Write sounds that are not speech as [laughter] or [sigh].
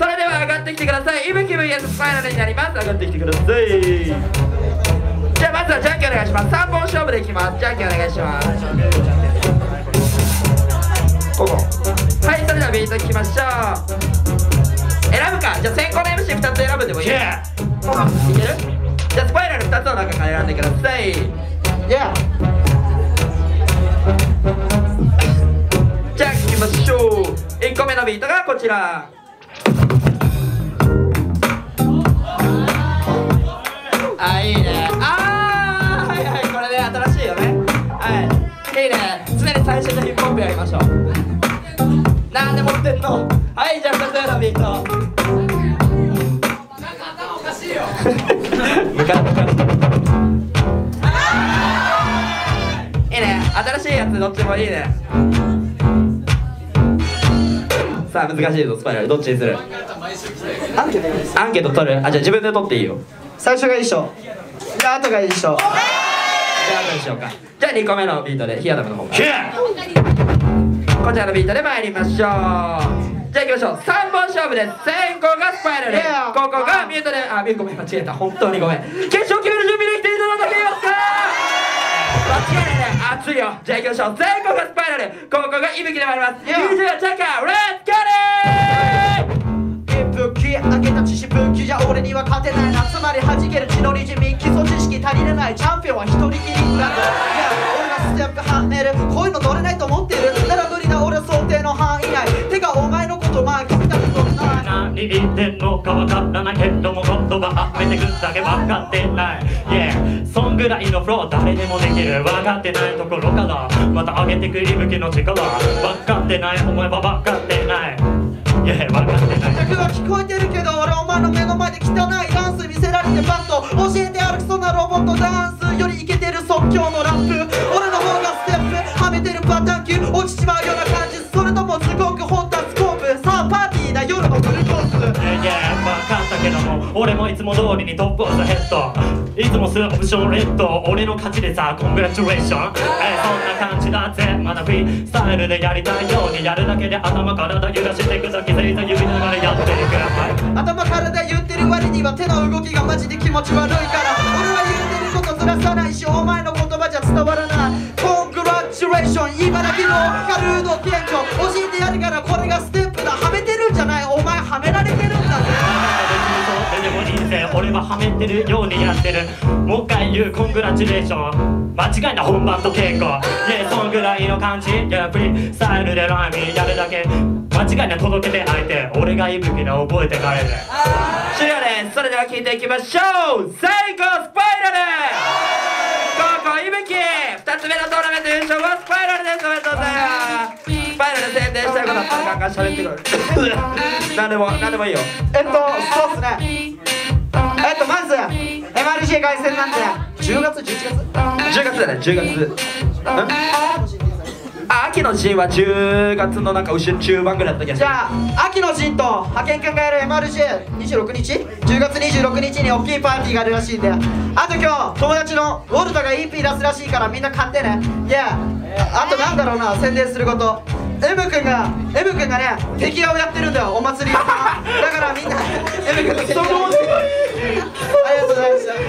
それでは上がってきてください。いぶき VS スパイラルになります。上がってきてください。じゃあまずはじゃんけんお願いします。3本勝負でいきます。じゃんけんお願いします。ここはいそれではビートいきましょう。選ぶか。じゃあ先行の MC2 つ選ぶでもいい？いける？じゃあスパイラル2つの中から選んでください。Yeah じゃあ行きましょう。1個目のビートがこちらあいいね。あーはいはいこれね新しいよね。はい。いいね。常に最初のヒップホップやりましょう。なんで持ってんの？はいじゃあ2つ目のビート。向かって向かって。いいね。新しいやつどっちもいいね。さあ難しいぞスパイラル。どっちにする？アンケート。いいですアンケート取る？あじゃあ自分で取っていいよ最初がいいっしょで後がいいっしょじゃあ後にしようか。じゃあ2個目のビートでヒアダムの方から。こちらのビートで参りましょう。じゃあ行きましょう。3本勝負です。先行がスパイラル。ここがミュートであミュートごめん間違えた。本当にごめん。決勝決める準備できていただけますか間違いないね。熱いよ。じゃあ行きましょう。先行がスパイラル。ここがいぶきで参ります。DJ チャカレッツゲレー武器上げた知識武器じゃ俺には勝てないな。つまり弾ける血のにじみ基礎知識足りれないチャンピオンは一人きりブランドいや俺がステップ跳ねる。こういうの乗れないと思ってる。なら無理だ俺は想定の範囲内。てかお前のことまあ聞いたことない。何言ってんのかわからないけども言葉集めてくだけ分かってない。Yeah そんぐらいのフロー誰でもできる。分かってないところからまた上げてく息吹の力。分かってないお前は分かってない。Yeah 分かってない。客は聞こえてるけど俺お前の目の前で汚いダンス見せられてバッと教えて歩きそうなロボットダンス。よりイケてる即興のラップ。俺の方がステップ。はめてるパターン級落ちちまうような感じ。それともすごく本当はスコープ。さあパーティーだ夜のフルコース。Yeah 分かったけども俺もいつも通りにトップオブザヘッド。いつもスオプションレッド。俺の勝ちでさコングラチュレーション [laughs] 花火。スタイルでやりたいようにやるだけで頭体揺らしていくだけでいざ指ながらやっていく。はい。頭から言ってる割には手の動きがマジで気持ち悪いから。俺は言ってることずらさないしお前の言葉じゃ伝わらない。コングラチュレーション茨城のカルード店長教えてやるからこれがステはめてるようにやってる。もう一回言うコングラチュレーション間違いな本番と稽古。いやそんぐらいの感じ？やフリースタイルでライミやるだけ。間違いな届けて相手俺が息吹で覚えて帰れ終了です。それでは聞いていきましょう。最高スパイラル。高校いぶき。2つ目のトーナメント優勝はスパイラルです。おめでとうございます。スパイラル宣伝した。いことあったらガンガン喋ってくる。[laughs] 何でも何でもいいよ。えっとそうっすね。えっとまず MRC 凱旋なんで10月11月？10月だね10月。ん。あ秋の陣は10月のなんか後ろ中盤ぐらいだった気がすじるゃあ秋の陣と派遣君がやる MRC26 日？10月26日に大きいパーティーがあるらしいんで。あと今日友達のウォルトが EP 出すらしいからみんな買ってね。いやあとなんだろうな宣伝すること M 君が M 君がね敵屋をやってるんだよお祭りだからみんな M 君の敵屋 [laughs] ありがとうございました